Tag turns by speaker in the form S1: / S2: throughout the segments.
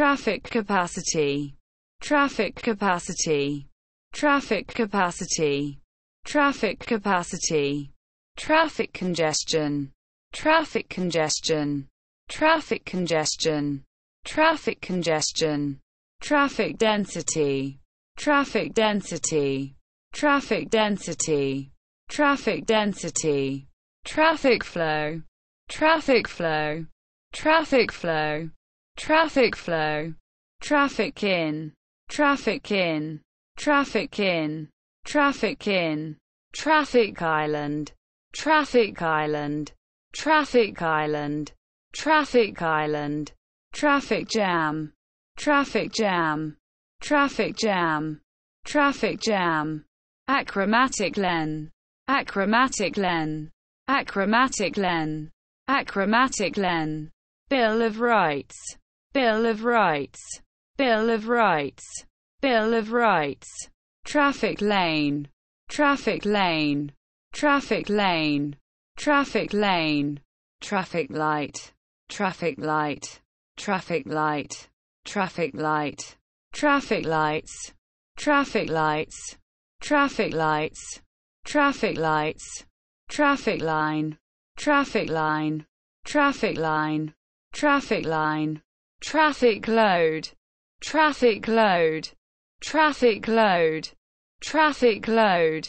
S1: traffic capacity, traffic capacity, traffic capacity, traffic capacity, traffic congestion, traffic congestion, traffic congestion, traffic congestion, traffic density, traffic density, traffic density, traffic density, traffic flow, traffic flow, traffic flow, traffic flow, traffic in, traffic in, traffic in, traffic in, traffic island, traffic island, traffic island, traffic island, traffic jam, traffic jam, traffic jam, traffic jam, achromatic len, achromatic len, achromatic len, achromatic len, Bill of Rights, Bill of Rights, Bill of Rights, Bill of Rights, traffic lane, traffic lane, traffic lane, traffic lane, traffic light, traffic light, traffic light, traffic light, traffic lights, traffic lights, traffic lights, traffic lights, traffic line, traffic line, traffic line, traffic line, traffic load, traffic load, traffic load, traffic load,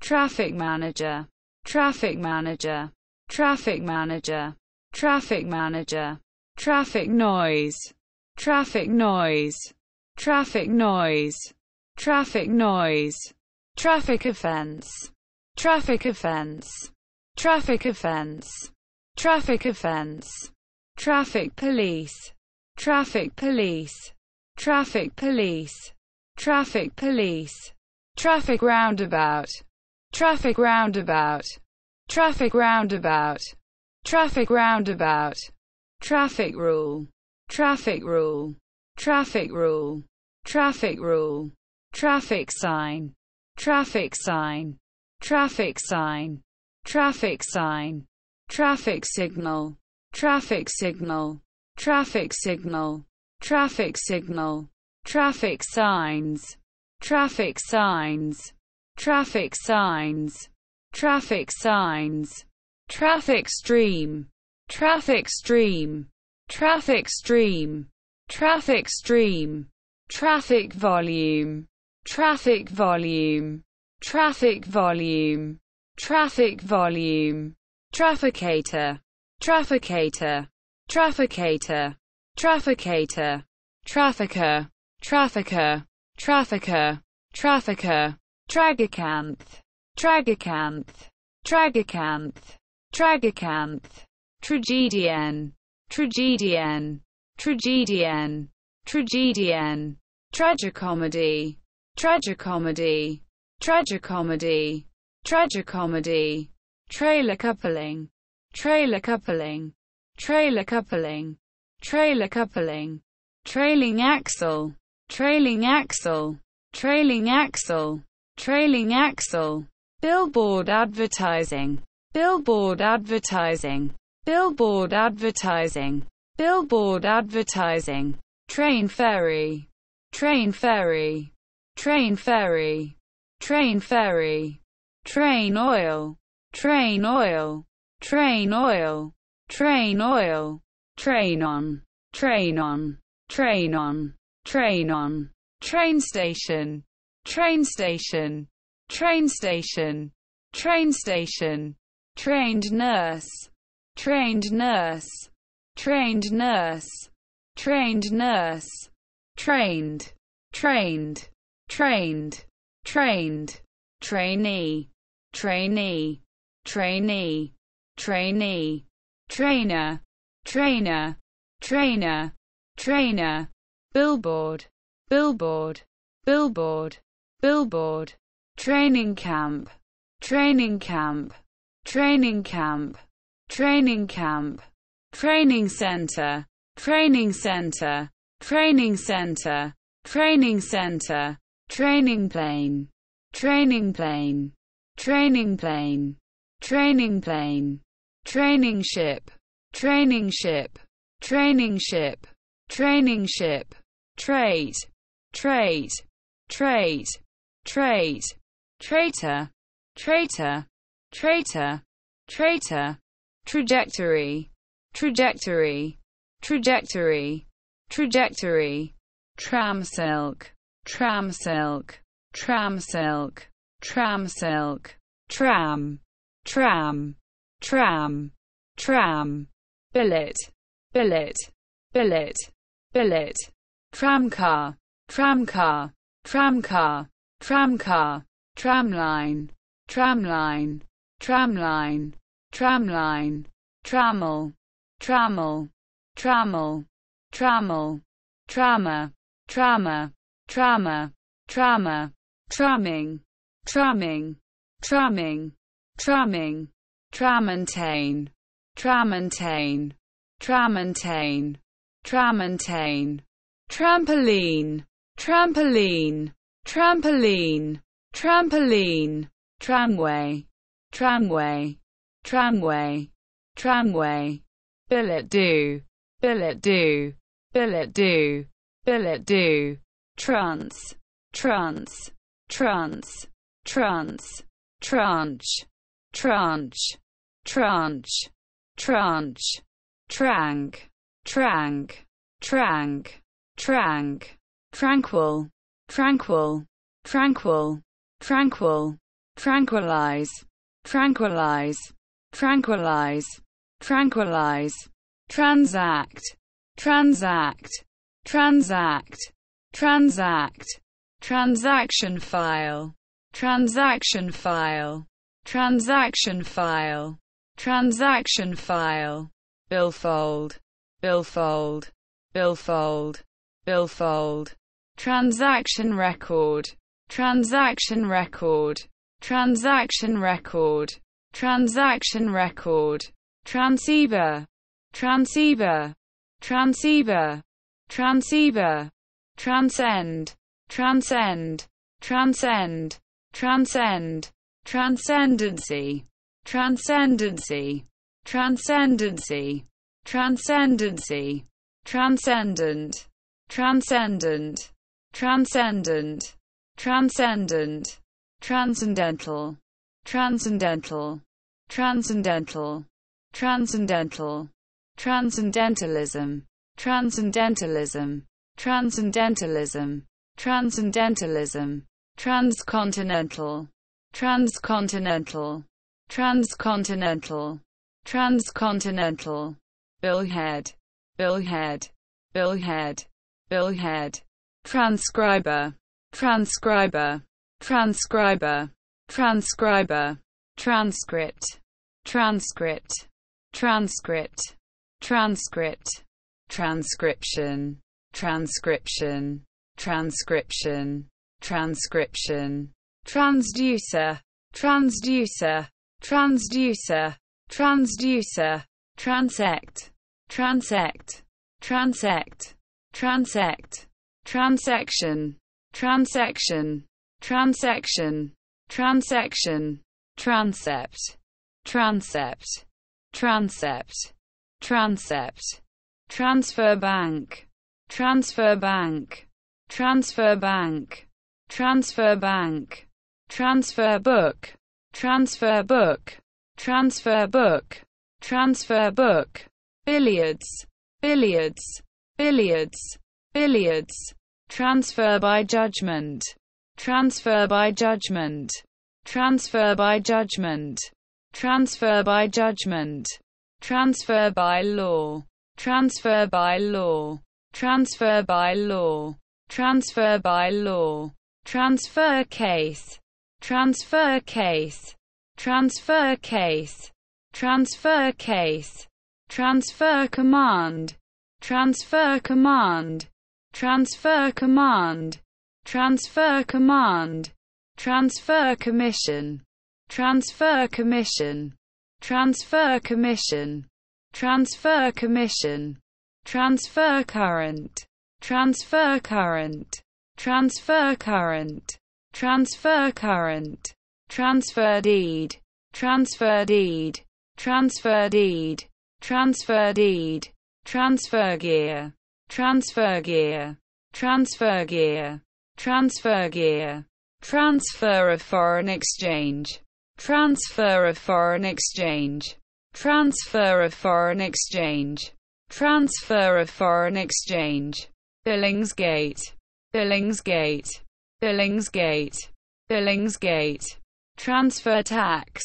S1: traffic manager, traffic manager, traffic manager, traffic manager, traffic noise, traffic noise, traffic noise, traffic noise, traffic offense, traffic offense, traffic offense, traffic offense, traffic police, traffic police, traffic police, traffic police, traffic roundabout, traffic roundabout, traffic roundabout, traffic roundabout, traffic rule, traffic rule, traffic rule, traffic rule, traffic sign, traffic sign, traffic sign, traffic sign, traffic signal, traffic signal, traffic signal, traffic signal, traffic signs, traffic signs, traffic signs, traffic signs, traffic stream, traffic stream, traffic stream, traffic stream, traffic volume, traffic volume, traffic volume, traffic volume, trafficator, trafficator, trafficator, trafficator, trafficker, trafficker, trafficker, trafficker, tragacanth, tragacanth, tragacanth, tragacanth, tragedian, tragedian, tragedian, tragedian, tragicomedy, tragicomedy, tragicomedy, tragicomedy, trailer coupling, trailer coupling, trailer coupling, trailer coupling, trailing axle, trailing axle, trailing axle, trailing axle, billboard advertising, billboard advertising, billboard advertising, billboard advertising, train ferry, train ferry, train ferry, train ferry, train oil, train oil, train oil, train oil, train on, train on, train on, train on, train station, train station, train station, train station, trained nurse, trained nurse, trained nurse, trained nurse, trained, trained, trained, trained, trainee, trainee, trainee, trainee, trainer, trainer, trainer, trainer, billboard, billboard, billboard, billboard, training camp, training camp, training camp, training camp, training center, training center, training center, training center, training plane, training plane, training plane, training plane, training ship, training ship, training ship, training ship, trade, trade, trade, trade, traitor, traitor, traitor, traitor, trajectory, trajectory, trajectory, trajectory, tram silk, tram silk, tram silk, tram silk, tram, tram, tram, tram, billet, billet, billet, billet, tramcar, tramcar, tramcar, tramcar, tramline, tramline, tramline, tramline, trammel, trammel, trammel, trammel, trauma, trauma, trauma, trauma, tramming, tramming, tramming, tramming, tramontaine, tramontaine, tramontaine, tramontaine, trampoline, trampoline, trampoline, trampoline, tramway, tramway, tramway, tramway, billet doux, billet doux, billet doux, billet doux, trance, trance, trance, trance, tranche, tranche, tranche, tranche, trank, trank, trank, trank, tranquil, tranquil, tranquil, tranquil, tranquilize, tranquilize, tranquilize, tranquilize, transact, transact, transact, transact, transaction file, transaction file, transaction file, transaction file, billfold, billfold, billfold, billfold, transaction record, transaction record, transaction record, transaction record, transceiver, transceiver, transceiver, transceiver, transcend, transcend, transcend, transcend, transcendency, transcendency, transcendency, transcendency, transcendent, transcendent, transcendent, transcendent, transcendental, transcendental, transcendental, transcendental, transcendentalism, transcendentalism, transcendentalism, transcendentalism, transcontinental, transcontinental, transcontinental, transcontinental, billhead, billhead, billhead, billhead, transcriber, transcriber, transcriber, transcriber, transcript, transcript, transcript, transcript, transcription, transcription, transcription, transcription, transducer, transducer, transducer, transducer, transect, transect, transect, transect, transection, transection, transection, transection, transept, transept, transept, transept, transfer bank, transfer bank, transfer bank, transfer bank, transfer book, transfer book, transfer book, transfer book, billiards, billiards, billiards, billiards, transfer by judgment, transfer by judgment, transfer by judgment, transfer by judgment, transfer by law, transfer by law, transfer by law, transfer by law, transfer case, transfer case, transfer case, transfer case, transfer command, transfer command, transfer command, transfer command, transfer commission, transfer commission, transfer commission, transfer commission, transfer current, transfer current, transfer current, transfer current, transfer deed, transfer deed, transfer deed, transfer deed, transfer gear, transfer gear, transfer gear, transfer gear, transfer of foreign exchange, transfer of foreign exchange, transfer of foreign exchange, transfer of foreign exchange, Billingsgate, Billingsgate, Billingsgate, Billingsgate, transfer tax,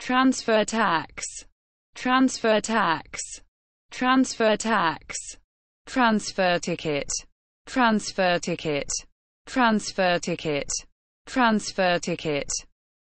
S1: transfer tax, transfer tax, transfer tax, transfer ticket, transfer ticket, transfer ticket, transfer ticket,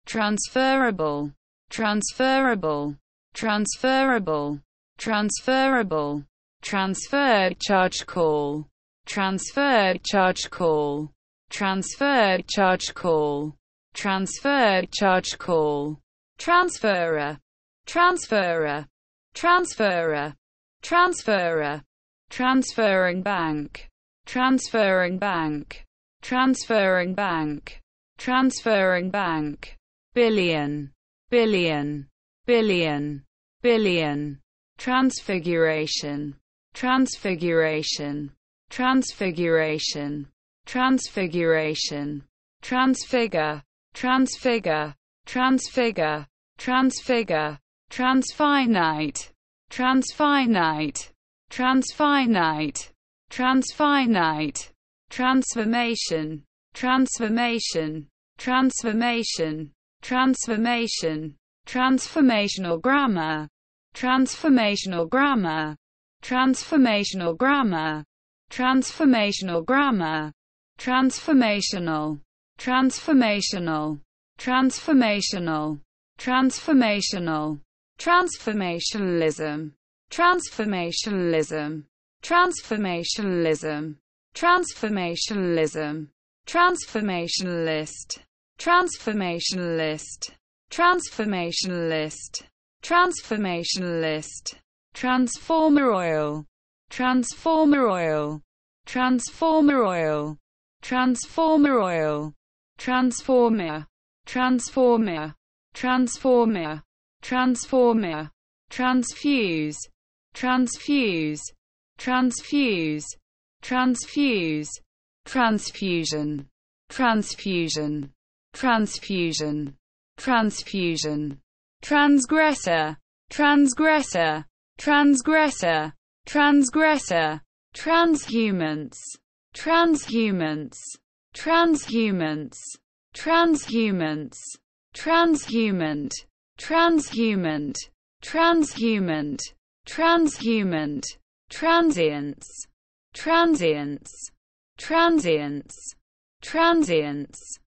S1: transferable, transferable, transferable, transferable, transferred charge call, transferred charge call, transferred charge call, transferred charge call, transferer, transferer, transferer, transferer, transferring bank, transferring bank, transferring bank, transferring bank, billion, billion, billion, billion, transfiguration, transfiguration, transfiguration, transfiguration, transfigure, transfigure, transfigure, transfigure, transfinite, transfinite, transfinite, transfinite, transformation, transformation, transformation, transformation, transformational grammar, transformational grammar, transformational grammar, transformational grammar, transformational, transformational, transformational, transformational, transformationalism, transformationalism, transformationalism, transformationalism, transformationalist, transformationalist, transformationalist, transformationalist, transformer oil, transformer oil, transformer oil, transformer oil, transformer, transformer, transformer, transformer, transfuse, transfuse, transfuse, transfuse, transfusion, transfusion, transfusion, transfusion, transgressor, transgressor, transgressor, transgressor, transhumance, transhumance, transhumance, transhumance, transhumant, transhumant, transhumant, transhumant, transience, transience, transience, transience,